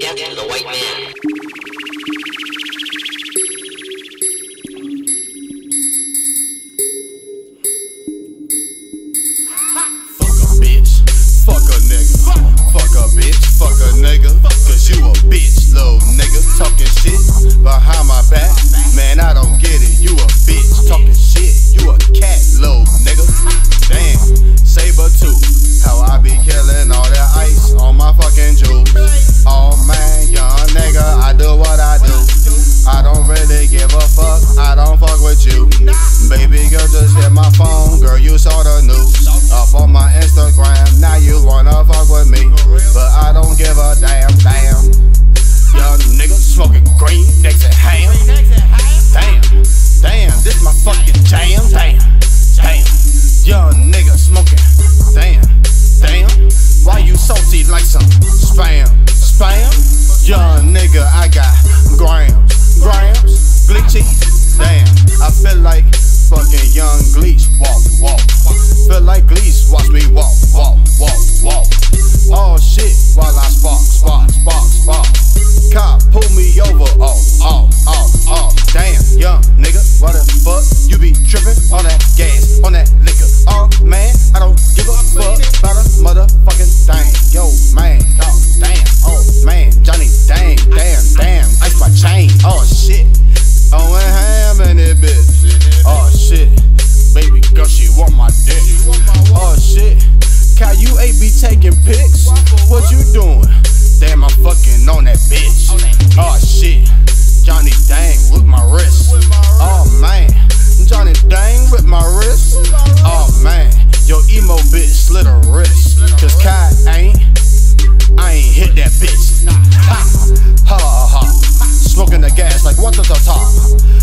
Death to the white man. Fuck a bitch, fuck a nigga, fuck a bitch, fuck a nigga, cause you a bitch, little my phone, girl, you saw the news. Up on my Instagram, now you wanna fuck with me. But I don't give a damn, damn. Young nigga smoking green next to ham. Damn, damn, this my fucking jam, damn, damn. Young nigga smoking, damn, damn. Why you salty like some spam, spam? Young nigga, I got gram. in the gas like what the top.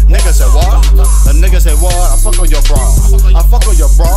Nigga say what? The nigga say what? I fuck with your bra. I fuck with your bra.